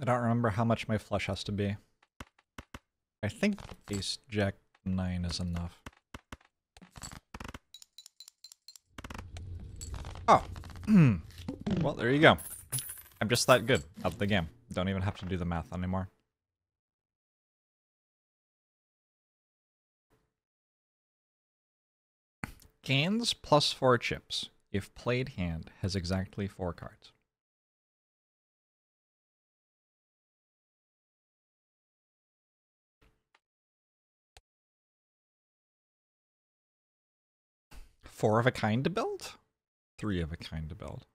I don't remember how much my flush has to be. I think ace jack 9 is enough. Oh. well, there you go. I'm just that good at the game. Don't even have to do the math anymore. Gains plus four chips if played hand has exactly four cards. Four of a kind to build? Three of a kind to build.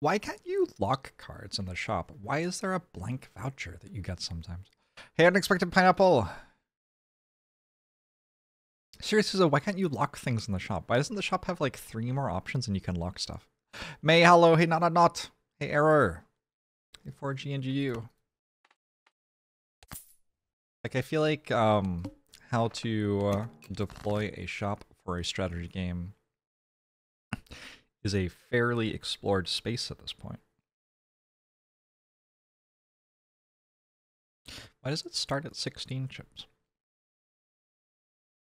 Why can't you lock cards in the shop? Why is there a blank voucher that you get sometimes? Hey, unexpected pineapple! Seriously, why can't you lock things in the shop? Why doesn't the shop have like three more options and you can lock stuff? May, hello, hey, not, not, not. Hey, error. Hey, 4G and GU. Like, I feel like, um, how to uh, deploy a shop for a strategy game is a fairly explored space at this point. Why does it start at 16 chips?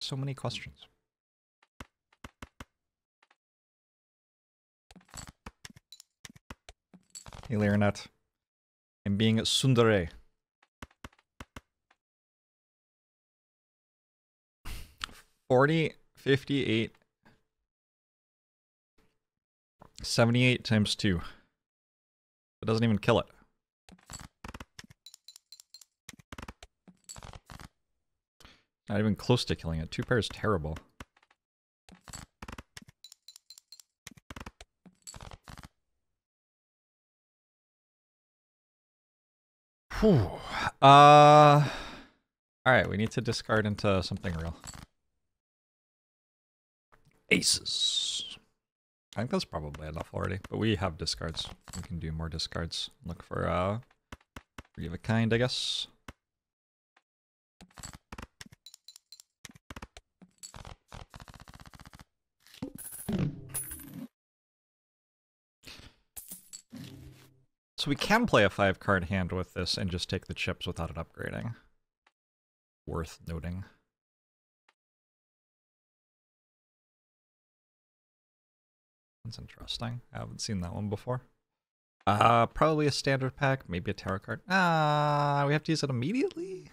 So many questions. Hey, Leonette. I'm being Sundare. Forty, fifty-eight, seventy-eight times two. It doesn't even kill it. Not even close to killing it. Two pairs is terrible. Whew. Uh, Alright, we need to discard into something real. Aces. I think that's probably enough already, but we have discards. We can do more discards. Look for, uh, three of a kind, I guess. So we can play a five card hand with this and just take the chips without it upgrading. Worth noting. That's interesting. I haven't seen that one before. Uh, probably a standard pack, maybe a tarot card. Ah, we have to use it immediately?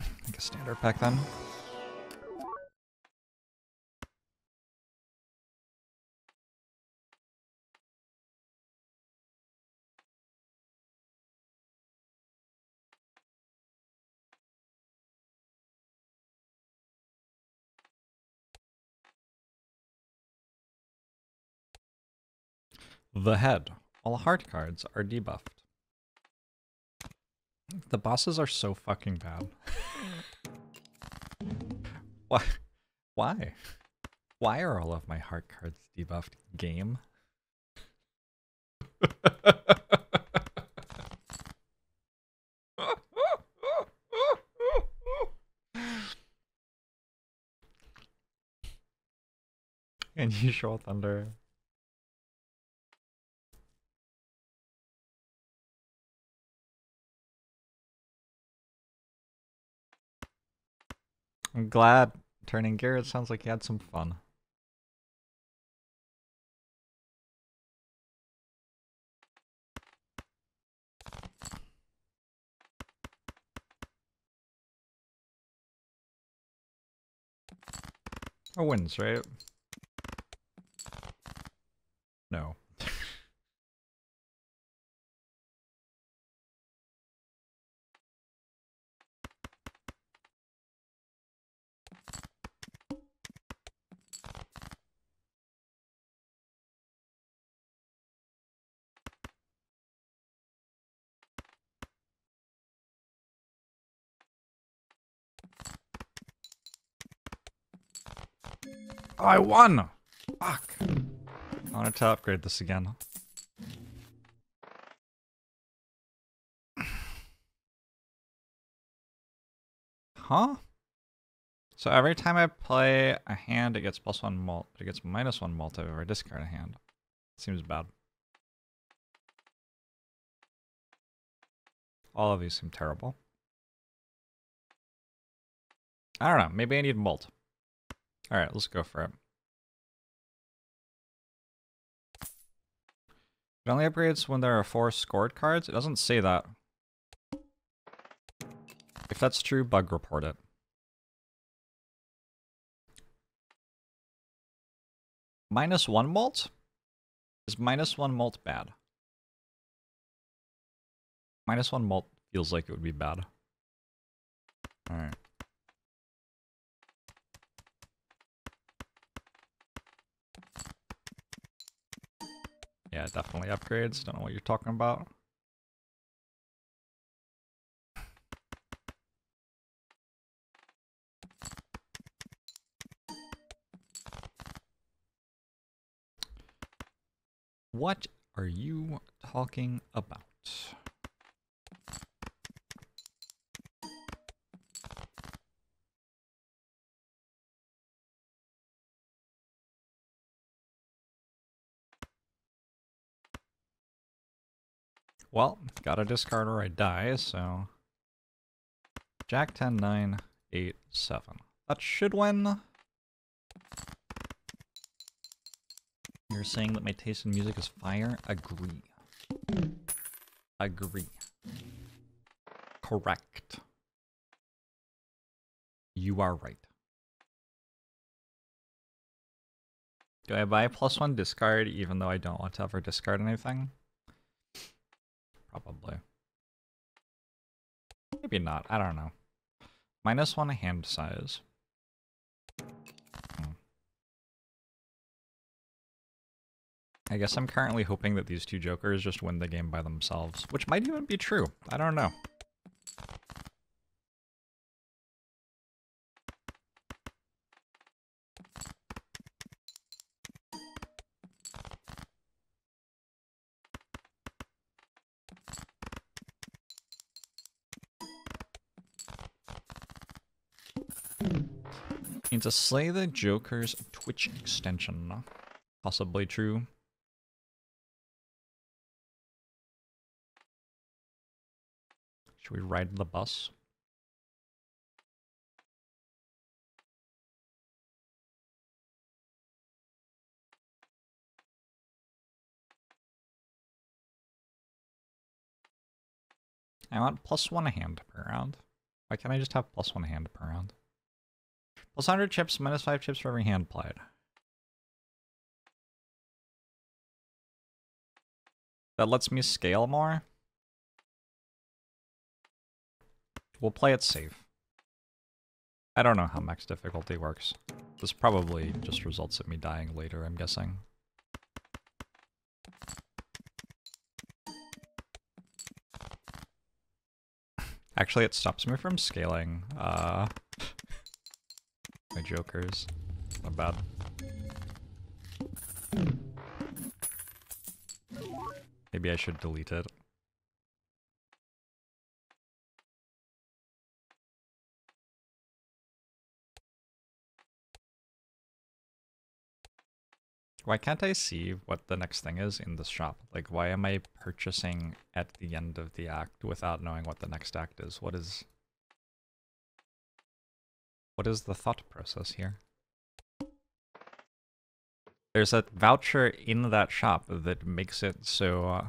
I think a standard pack then. The head. All hard cards are debuffed. The bosses are so fucking bad. Why? Why? Why are all of my hard cards debuffed? Game? and you Unusual thunder. I'm glad turning gear. It sounds like you had some fun. Or wins, right? I won! Fuck. I wanted to upgrade this again. Huh? So every time I play a hand, it gets plus one mult, it gets minus one multi if I discard a hand. Seems bad. All of these seem terrible. I don't know, maybe I need mult. All right, let's go for it. It only upgrades when there are four scored cards? It doesn't say that. If that's true, bug report it. Minus one Mult? Is minus one Mult bad? Minus one Mult feels like it would be bad. Alright. Yeah, definitely upgrades. Don't know what you're talking about. What are you talking about? Well, gotta discard or I die, so... Jack 10, 9, 8, 7. That should win. You're saying that my taste in music is fire? Agree. Agree. Correct. You are right. Do I buy a plus one discard even though I don't want to ever discard anything? Probably. Maybe not, I don't know. Minus one hand size. Hmm. I guess I'm currently hoping that these two jokers just win the game by themselves, which might even be true. I don't know. Need to slay the Joker's Twitch extension. Possibly true. Should we ride the bus? I want plus one hand per round. Why can't I just have plus one hand per round? Plus 100 chips, minus 5 chips for every hand played. That lets me scale more. We'll play it safe. I don't know how max difficulty works. This probably just results in me dying later, I'm guessing. Actually, it stops me from scaling. Uh, my jokers. Not bad. Maybe I should delete it. Why can't I see what the next thing is in this shop? Like, why am I purchasing at the end of the act without knowing what the next act is? What is... What is the thought process here? There's a voucher in that shop that makes it so uh,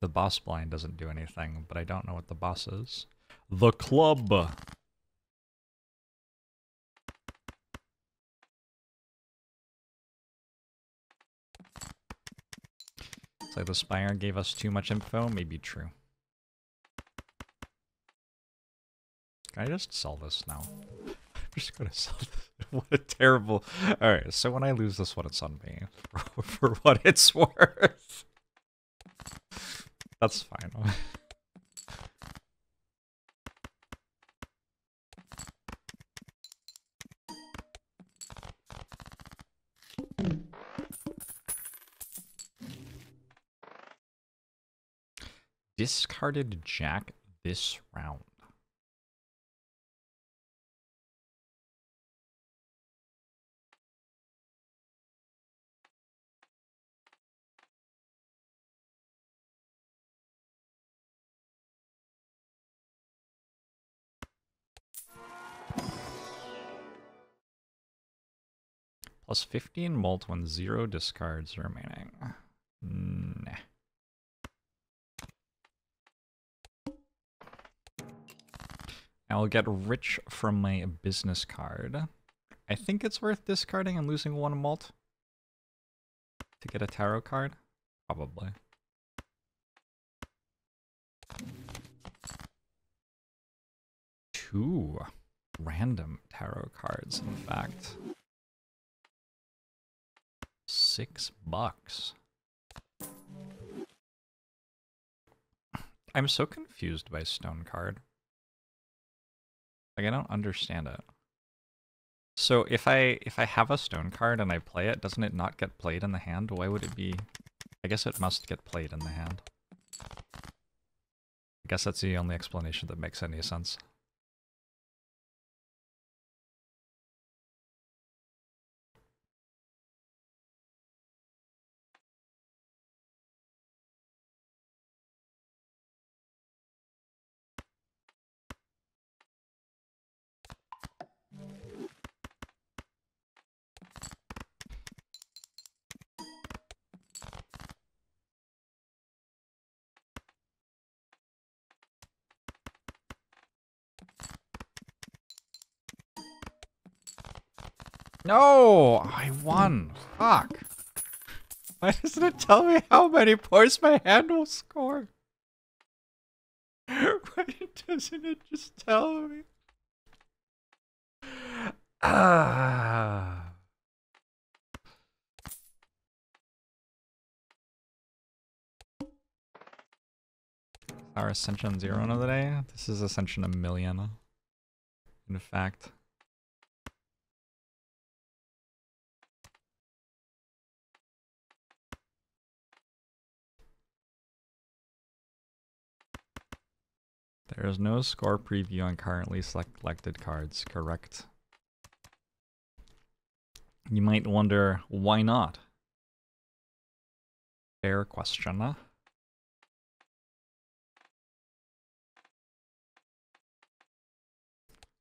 the boss blind doesn't do anything, but I don't know what the boss is. The club! It's like the Spire gave us too much info, maybe true. Can I just sell this now? Just gonna sell this. What a terrible. Alright, so when I lose this one, it's on me. For, for what it's worth. That's fine. Discarded Jack this round. Plus 15 mult when zero discards remaining. Nah. I will get rich from my business card. I think it's worth discarding and losing one mult to get a tarot card. Probably. Two random tarot cards, in fact. Six bucks. I'm so confused by Stone Card. Like I don't understand it. So if I if I have a stone card and I play it, doesn't it not get played in the hand? Why would it be I guess it must get played in the hand. I guess that's the only explanation that makes any sense. No! I won. Fuck. Why doesn't it tell me how many points my hand will score? Why doesn't it just tell me? Ah. Our Ascension Zero another day? This is Ascension a million. In fact. There is no score preview on currently selected cards, correct? You might wonder, why not? Fair question?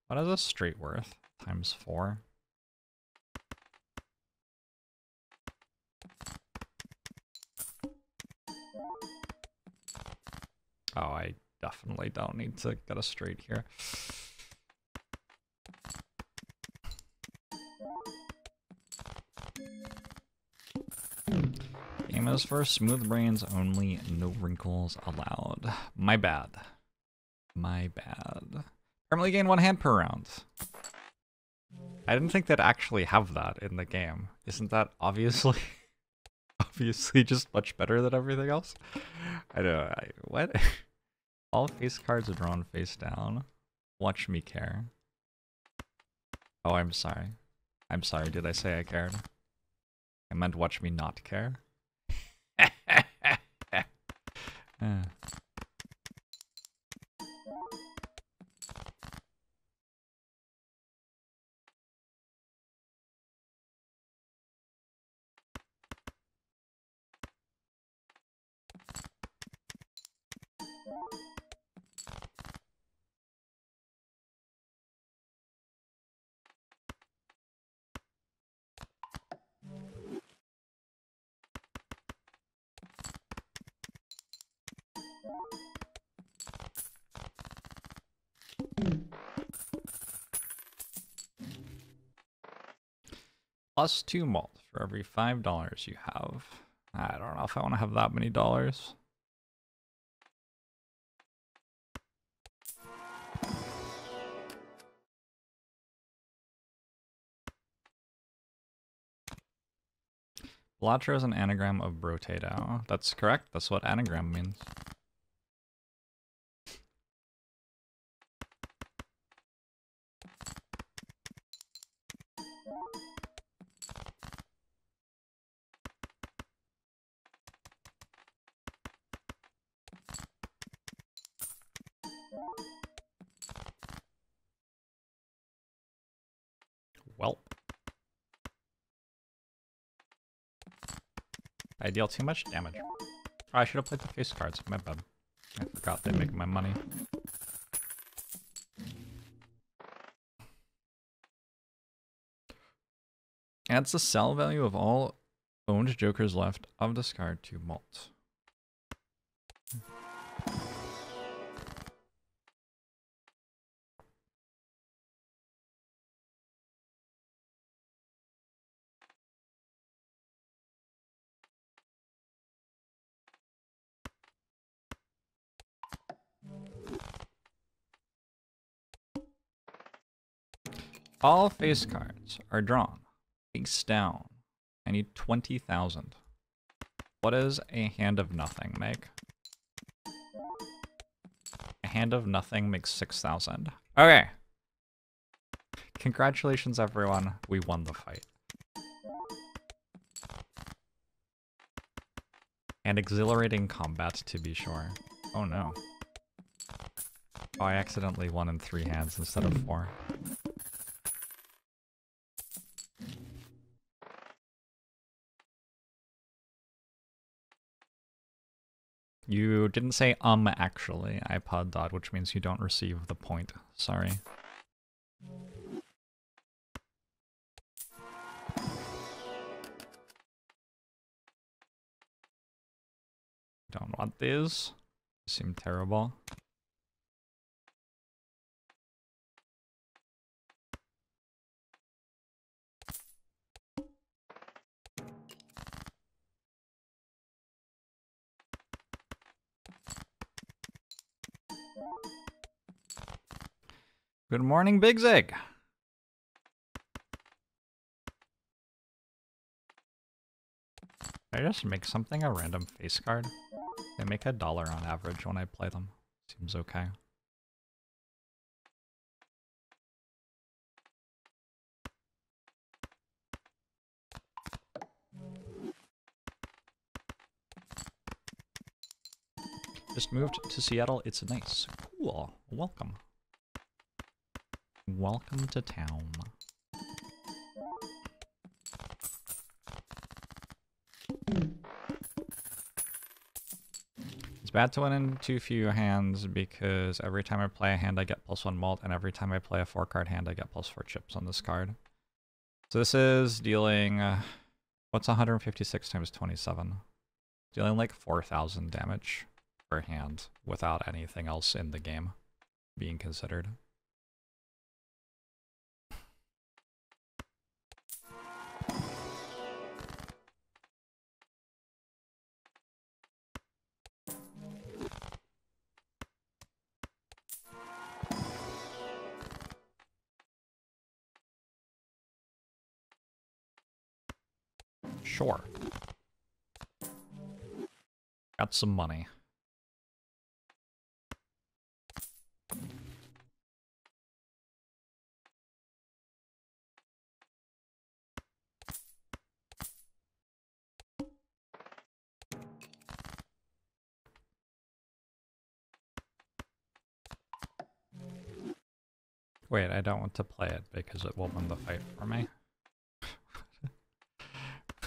What is a straight worth? Times four. Oh, I definitely don't need to get a straight here. Game is for smooth brains only, no wrinkles allowed. My bad. My bad. Permanently gain one hand per round. I didn't think they'd actually have that in the game. Isn't that obviously obviously just much better than everything else? I don't know. I, what? All face cards are drawn face down. Watch me care. Oh, I'm sorry. I'm sorry, did I say I cared? I meant watch me not care. uh. Plus two mult for every five dollars you have. I don't know if I want to have that many dollars. Balatro is an anagram of brotato. That's correct. That's what anagram means. I deal too much damage. Oh, I should have played the face cards. My bad. I forgot they make my money. Adds the sell value of all owned jokers left of discard to mult. All face cards are drawn face down. I need 20,000. What does a hand of nothing make? A hand of nothing makes 6,000. Okay. Congratulations, everyone. We won the fight. And exhilarating combat, to be sure. Oh no. Oh, I accidentally won in three hands instead of four. You didn't say um actually, iPod dot, which means you don't receive the point. Sorry. Don't want these. Seem terrible. Good morning, Big Zig. I just make something a random face card? They make a dollar on average when I play them. Seems okay. Just moved to Seattle. It's nice. Cool. Welcome. Welcome to town. It's bad to win in too few hands because every time I play a hand I get plus one mult and every time I play a four card hand I get plus four chips on this card. So this is dealing, uh, what's 156 times 27? Dealing like 4,000 damage per hand without anything else in the game being considered. Sure. Got some money. Wait, I don't want to play it because it will win the fight for me.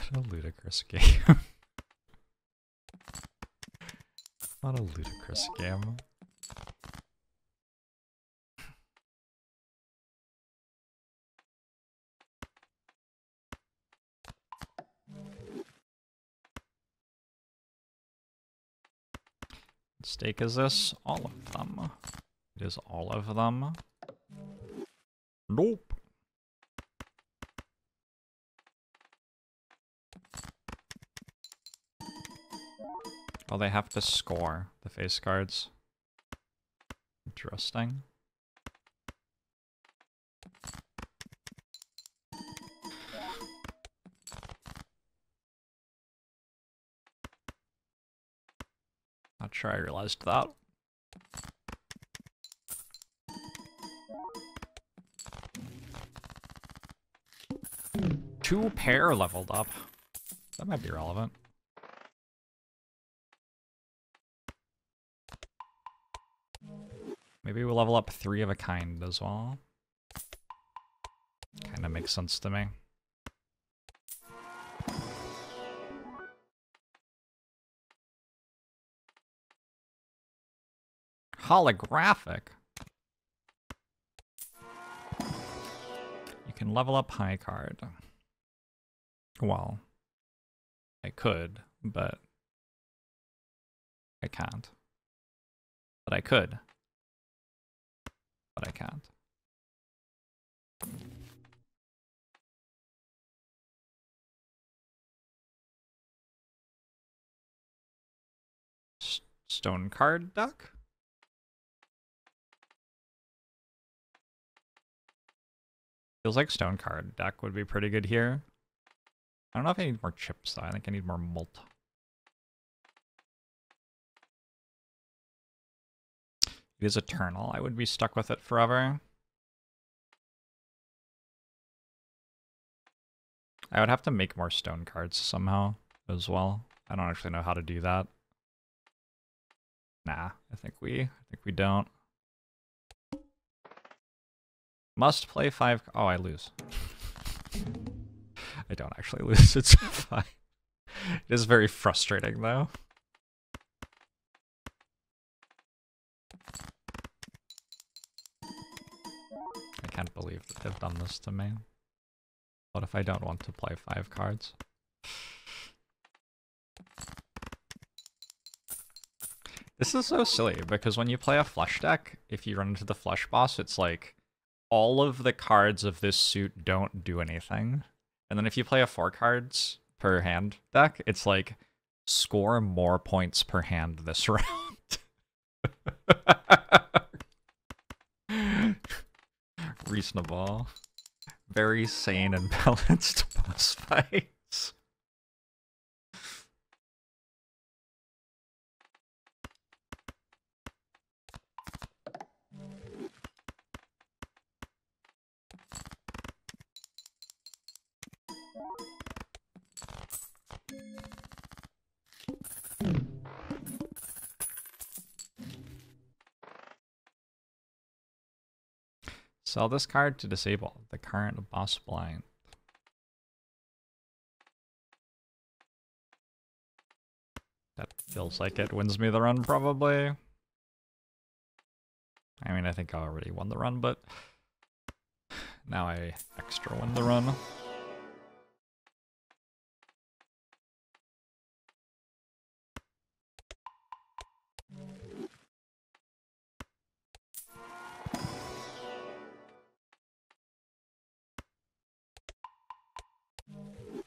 a ludicrous game. what a ludicrous game. Stake is this? All of them. It is all of them. Nope. Oh, they have to score the face cards. Interesting. Not sure I realized that. Two pair leveled up. That might be relevant. Maybe we'll level up three of a kind as well. Kind of makes sense to me. Holographic. You can level up high card. Well, I could, but I can't. But I could. But I can't. Stone card duck? Feels like stone card deck would be pretty good here. I don't know if I need more chips though. I think I need more mult. It is eternal. I would be stuck with it forever. I would have to make more stone cards somehow as well. I don't actually know how to do that. Nah, I think we I think we don't. Must play five. Oh, I lose. I don't actually lose. It's fine. It is very frustrating though. Can't believe that they've done this to me. What if I don't want to play five cards? This is so silly because when you play a flush deck, if you run into the flush boss, it's like all of the cards of this suit don't do anything. And then if you play a four cards per hand deck, it's like score more points per hand this round. Reasonable. Very sane and balanced boss fights. Sell this card to disable the current boss blind. That feels like it wins me the run, probably. I mean, I think I already won the run, but now I extra win the run.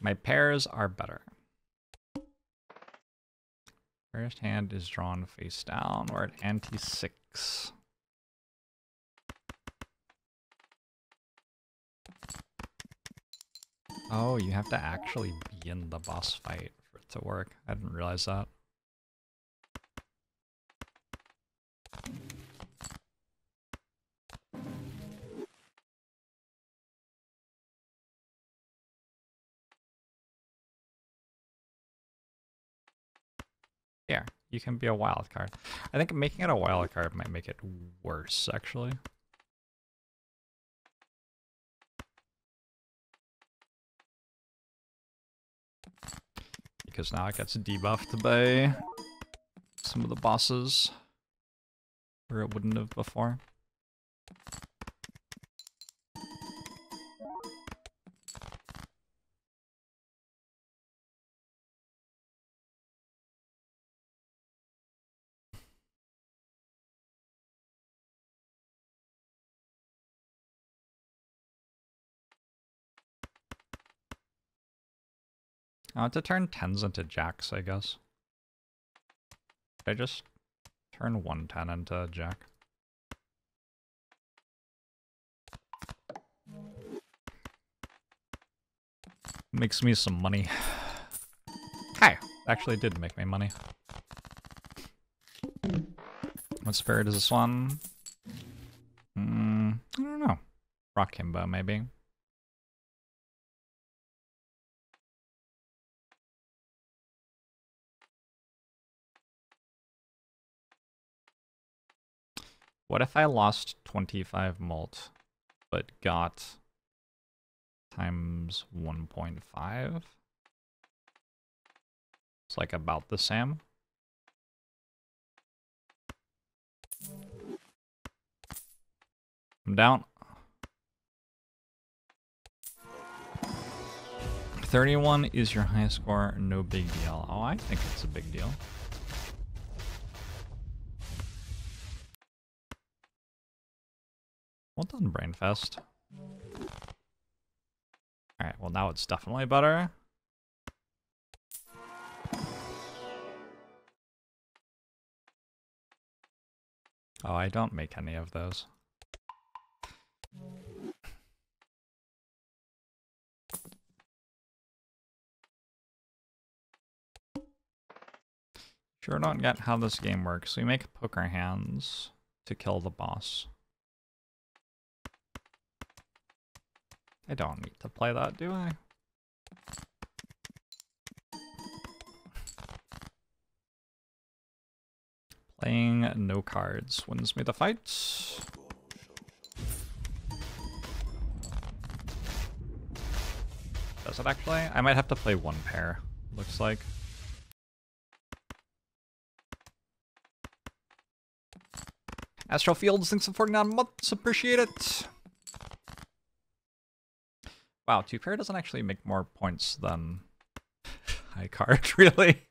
My pairs are better. First hand is drawn face down. We're at ante six. Oh, you have to actually be in the boss fight for it to work. I didn't realize that. You can be a wild card. I think making it a wild card might make it worse, actually. Because now it gets debuffed by some of the bosses where it wouldn't have before. I want to turn tens into jacks, I guess. Did I just turn one ten into a jack? Makes me some money. Hi! Actually did make me money. What spirit is this one? Hmm, I don't know. Rock Himbo, maybe. What if I lost 25 mult, but got times 1.5? It's like about the same. I'm down. 31 is your highest score, no big deal. Oh, I think it's a big deal. Well done, Brainfest. Alright, well now it's definitely better. Oh, I don't make any of those. Sure don't get how this game works. We make poker hands to kill the boss. I don't need to play that, do I? Playing no cards wins me the fight. Does it actually? I might have to play one pair, looks like. Astral Fields, thanks for 49 months, appreciate it. Wow, two pair doesn't actually make more points than high card, really?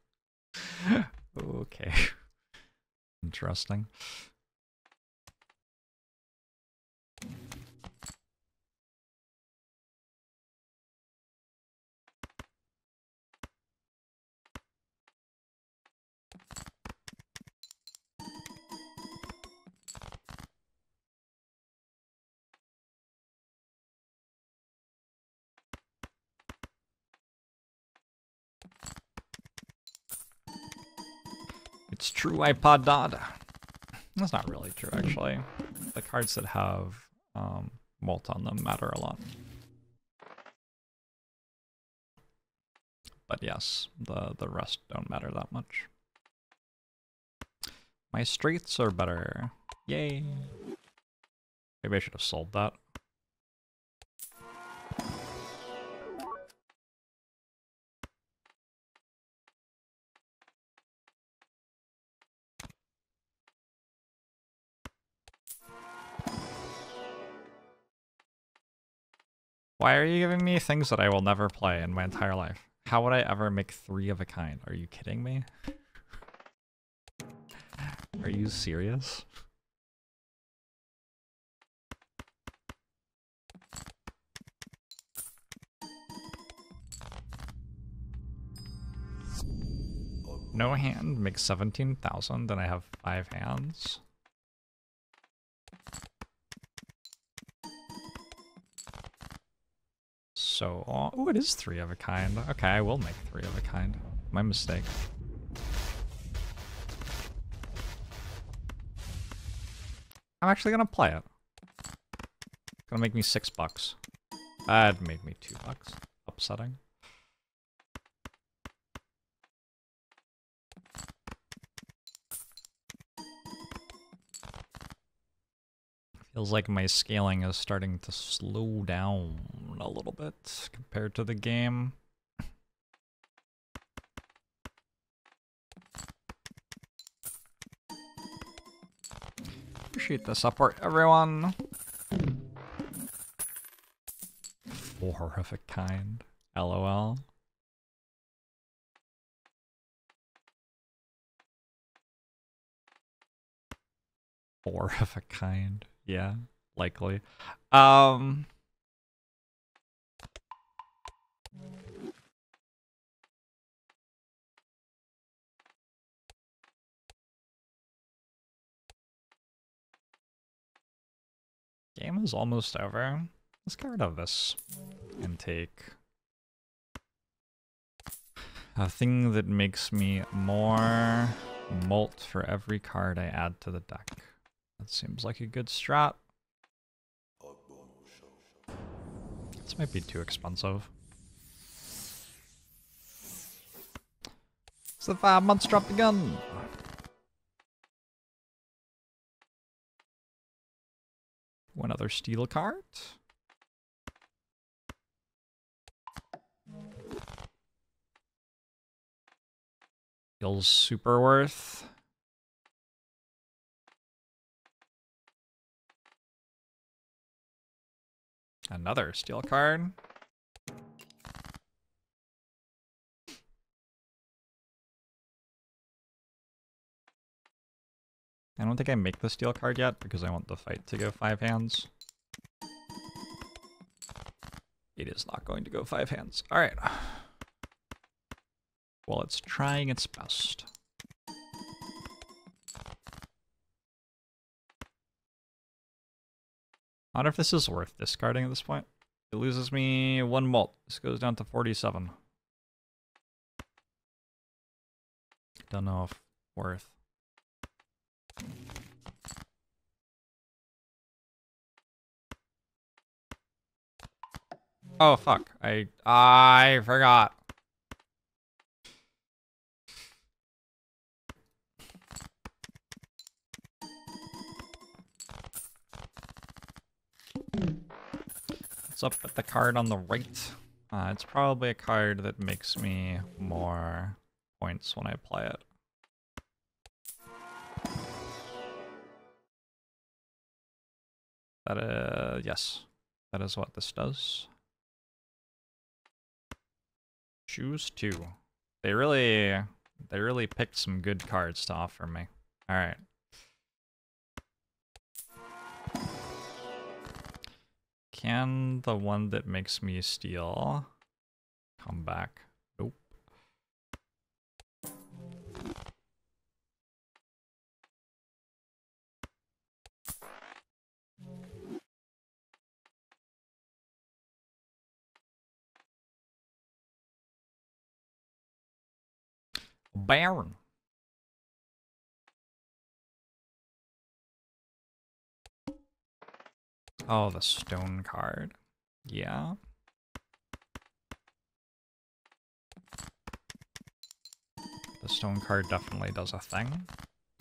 okay. Interesting. True iPod Dot. That's not really true, actually. The cards that have um, Mult on them matter a lot. But yes, the, the rest don't matter that much. My straights are better. Yay. Maybe I should have sold that. Why are you giving me things that I will never play in my entire life? How would I ever make three of a kind? Are you kidding me? Are you serious? No hand makes 17,000 and I have five hands. So, oh, it is three of a kind. Okay, I will make three of a kind. My mistake. I'm actually gonna play it. It's gonna make me six bucks. That'd make me two bucks. Upsetting. Feels like my scaling is starting to slow down a little bit compared to the game. Appreciate the support, everyone. Four of a kind. LOL. Four of a kind. Yeah, likely. Um. Game is almost over. Let's get rid of this and take a thing that makes me more mult for every card I add to the deck. That seems like a good strat. This might be too expensive. It's the five months drop the gun. One other steel card. Feels super worth. Another steel card. I don't think I make the steel card yet because I want the fight to go five hands. It is not going to go five hands. All right. Well, it's trying its best. I wonder if this is worth discarding at this point. It loses me one mult. This goes down to 47. Don't know if worth. Oh fuck. I I forgot. Up with the card on the right? Uh, it's probably a card that makes me more points when I play it. That uh yes. That is what this does. Choose two. They really they really picked some good cards to offer me. Alright. Can the one that makes me steel come back? Nope. Baron. Oh, the stone card. Yeah. The stone card definitely does a thing.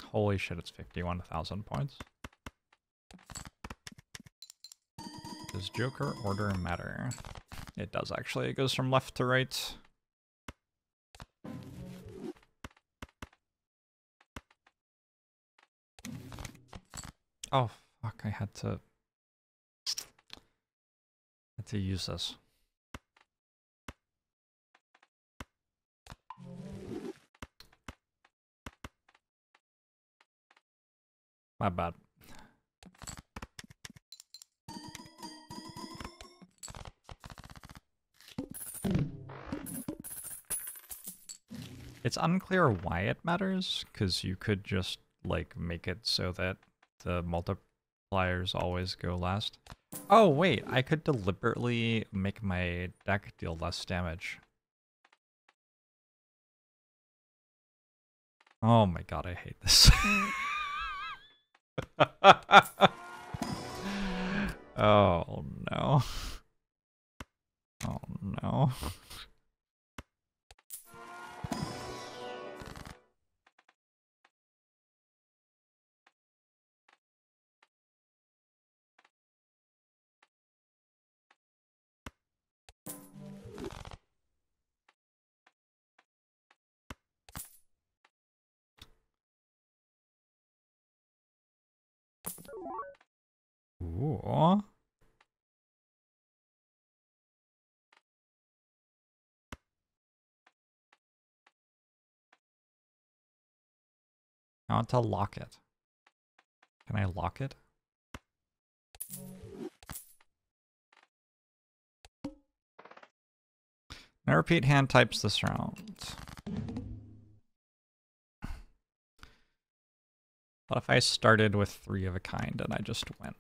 Holy shit, it's 51,000 points. Does Joker order matter? It does actually. It goes from left to right. Oh, fuck, I had to... to use this. My bad. It's unclear why it matters, because you could just, like, make it so that the multipliers always go last. Oh, wait, I could deliberately make my deck deal less damage. Oh my god, I hate this. Mm. oh no. Oh no. Ooh. I want to lock it. Can I lock it? Now repeat hand types this round. What if I started with three of a kind and I just win?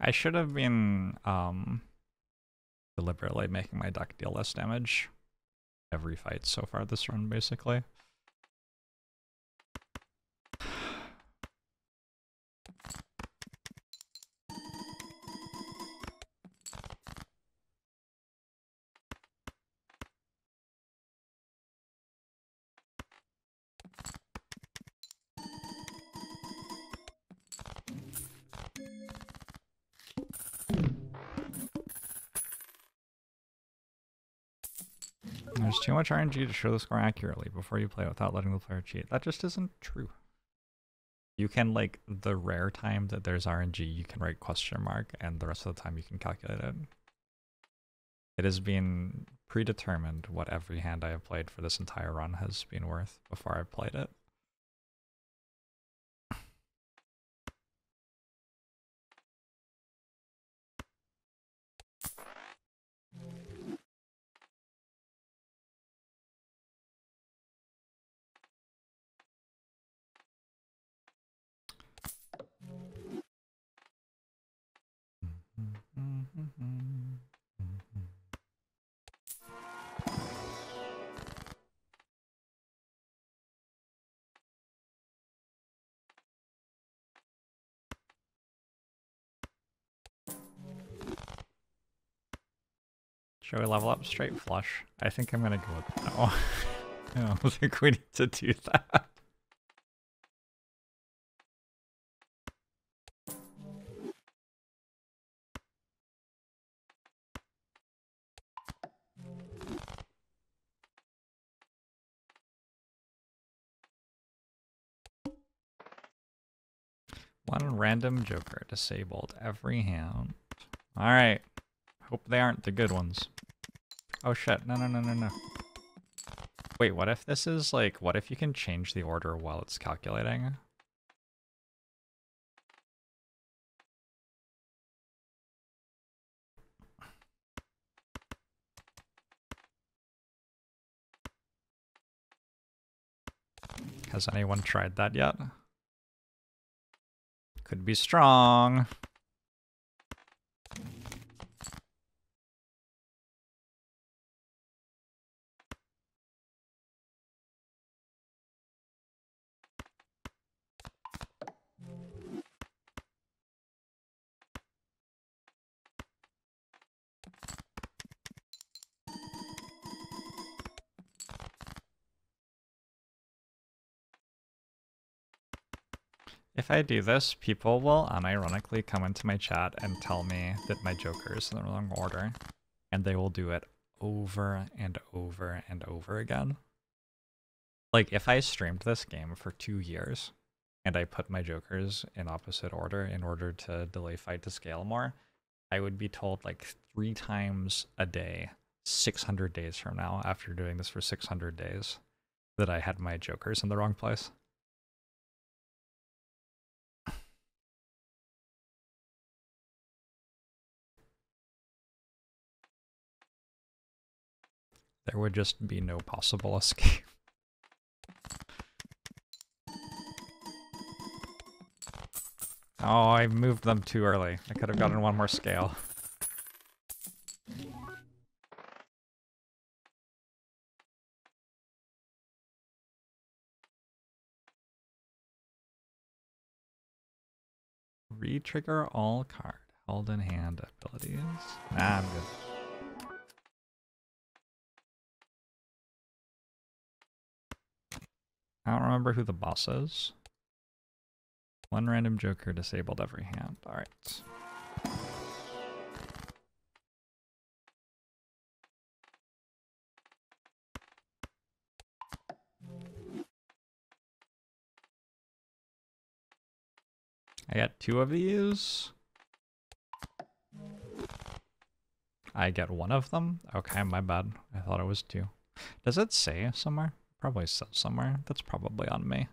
I should have been um, deliberately making my deck deal less damage every fight so far this run, basically. There's too much RNG to show the score accurately before you play without letting the player cheat. That just isn't true. You can like the rare time that there's RNG, you can write question mark, and the rest of the time you can calculate it. It has been predetermined what every hand I have played for this entire run has been worth before I've played it. Should we level up straight flush? I think I'm gonna go with no. I don't think we need to do that. Random joker disabled every hand. Alright. Hope they aren't the good ones. Oh shit, no no no no no. Wait, what if this is like, what if you can change the order while it's calculating? Has anyone tried that yet? Could be strong. If I do this, people will unironically come into my chat and tell me that my joker is in the wrong order. And they will do it over and over and over again. Like, if I streamed this game for two years and I put my jokers in opposite order in order to delay fight to scale more, I would be told like three times a day, 600 days from now, after doing this for 600 days, that I had my jokers in the wrong place. There would just be no possible escape. Oh, I moved them too early. I could have gotten one more scale. Retrigger all card held in hand abilities. Nah, I'm good. I don't remember who the boss is. One random joker disabled every hand. Alright. I got two of these. I get one of them? Okay, my bad. I thought it was two. Does it say somewhere? Probably somewhere. That's probably on me.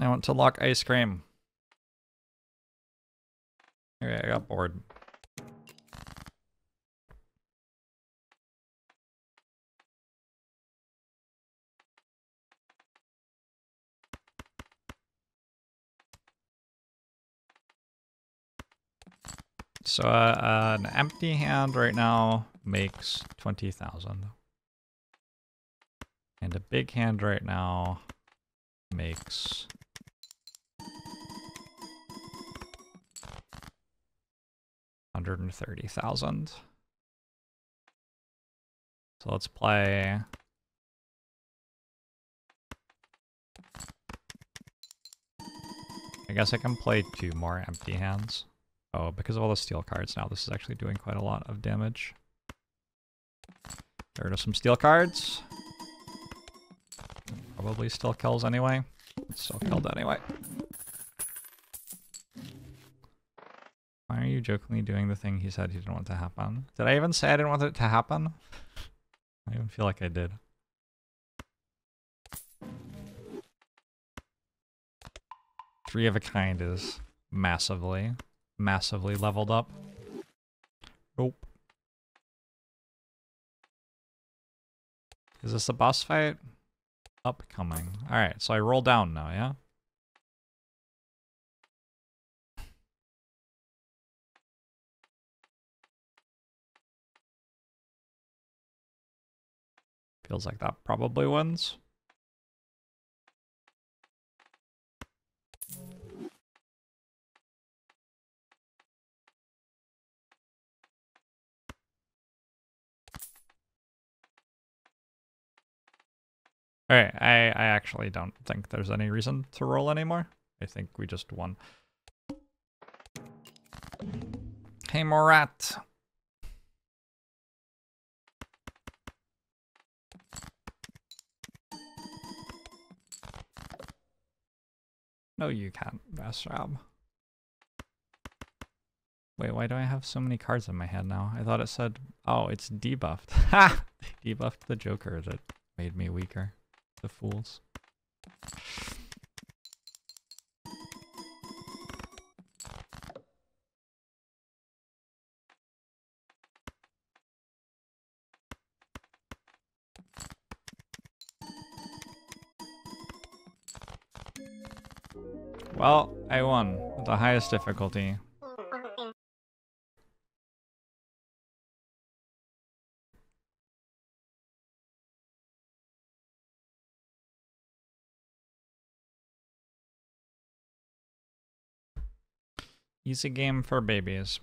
I want to lock ice cream. Okay, I got bored. So uh, an empty hand right now makes 20,000. And a big hand right now makes... Hundred and thirty thousand. So let's play I guess I can play two more empty hands. Oh, because of all the steel cards now, this is actually doing quite a lot of damage. There are some steel cards. Probably still kills anyway. Still killed anyway. Why are you jokingly doing the thing he said he didn't want to happen? Did I even say I didn't want it to happen? I even feel like I did. Three of a kind is massively, massively leveled up. Nope. Is this a boss fight? Upcoming. Alright, so I roll down now, yeah? Feels like that probably wins. Alright, I, I actually don't think there's any reason to roll anymore. I think we just won. Hey, Morat. No, you can't, Bastrab. Wait, why do I have so many cards in my hand now? I thought it said, oh, it's debuffed. Ha! Debuffed the Joker that made me weaker. The fools. Well, I won the highest difficulty. Easy game for babies.